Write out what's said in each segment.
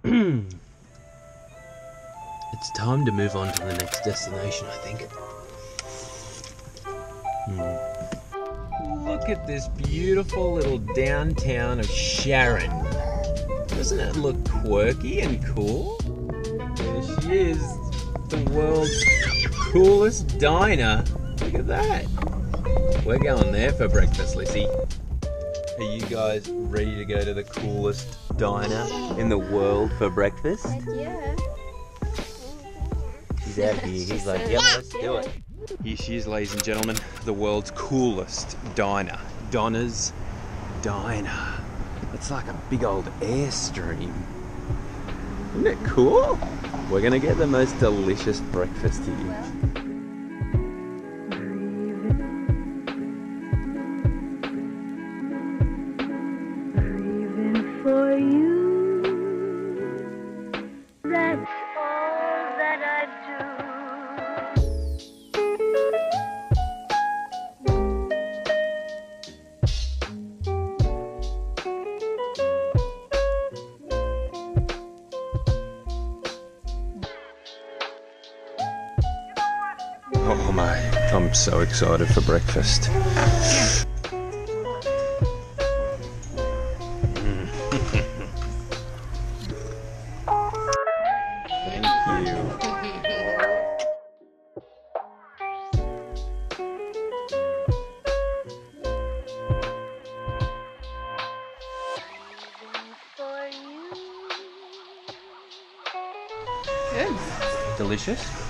it's time to move on to the next destination, I think. Hmm. Look at this beautiful little downtown of Sharon. Doesn't it look quirky and cool? There she is, the world's coolest diner. Look at that. We're going there for breakfast, Lissy. Are you guys ready to go to the coolest diner in the world for breakfast? Yeah. She's out here. He's like, yep, let's do it. Here she is, ladies and gentlemen, the world's coolest diner. Donna's Diner. It's like a big old airstream. Isn't it cool? We're gonna get the most delicious breakfast here. Oh my, I'm so excited for breakfast. Thank. For you. Good. Delicious.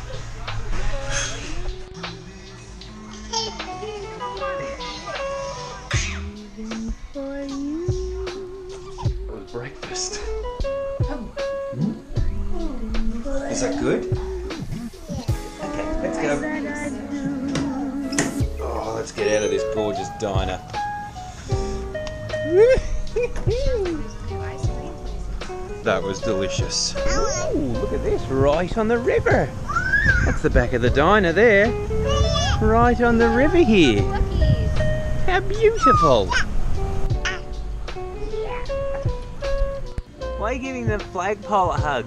Is that good? Okay, let's go. Oh, let's get out of this gorgeous diner. That was delicious. Ooh, look at this, right on the river. That's the back of the diner there. Right on the river here. How beautiful. Why are you giving the flagpole a hug?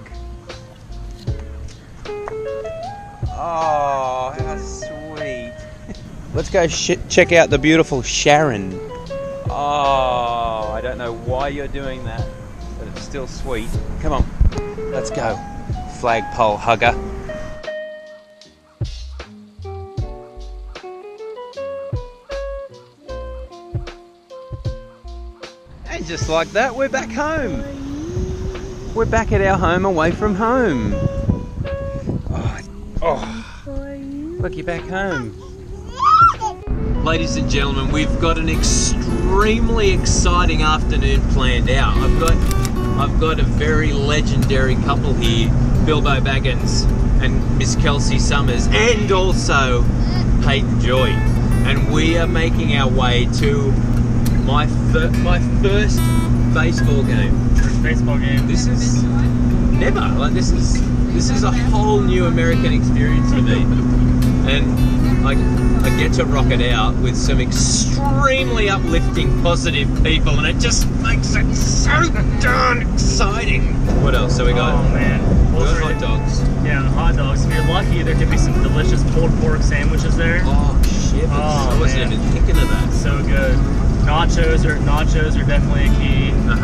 Oh, how sweet. Let's go sh- check out the beautiful Sharon. Oh, I don't know why you're doing that, but it's still sweet. Come on, let's go. Flagpole hugger. And just like that, we're back home. We're back at our home away from home. Oh. Look, you're back home. Ladies and gentlemen, we've got an extremely exciting afternoon planned out. I've got I've got a very legendary couple here, Bilbo Baggins and Miss Kelsey Summers, and also Hayden Joy. And we are making our way to my fir- my first baseball game. First baseball game. This is never like this is this is a whole new American experience for me, and I I get to rock it out with some extremely uplifting, positive people, and it just makes it so darn exciting. What else? So we got Oh man. we Well, hot dogs. Yeah, hot dogs. If you're lucky, there could be some delicious pulled pork sandwiches there. Oh shit! Oh, I wasn't man. even thinking of that. So good. Nachos are nachos are definitely a key.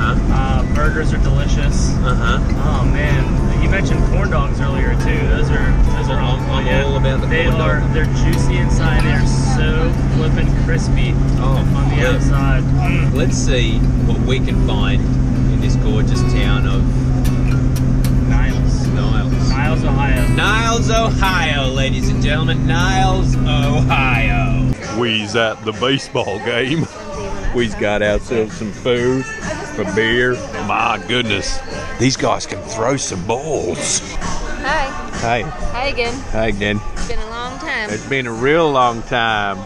Uh huh. Uh, burgers are delicious. Uh huh. Oh man, you mentioned corn dogs earlier too. Those are those are I'm- on all about the They corn are dog. they're juicy inside. They're so flippin' crispy Oh, on the yeah. outside. Mm. Let's see what we can find in this gorgeous town of Niles, Niles. Niles, Ohio. Niles, Ohio, ladies and gentlemen. Niles, Ohio. We's at the baseball game. We's got ourselves some food, a beer. My goodness, these guys can throw some balls. Hi. Hey, Hi again. hey, again. It's been a long time. It's been a real long time.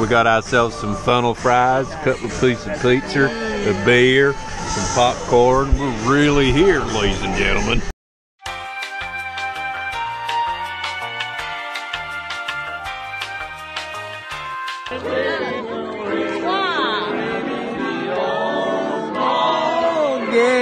We got ourselves some funnel fries, a couple of pieces of pizza, a mm. beer, some popcorn. We're really here, ladies and gentlemen. Yeah.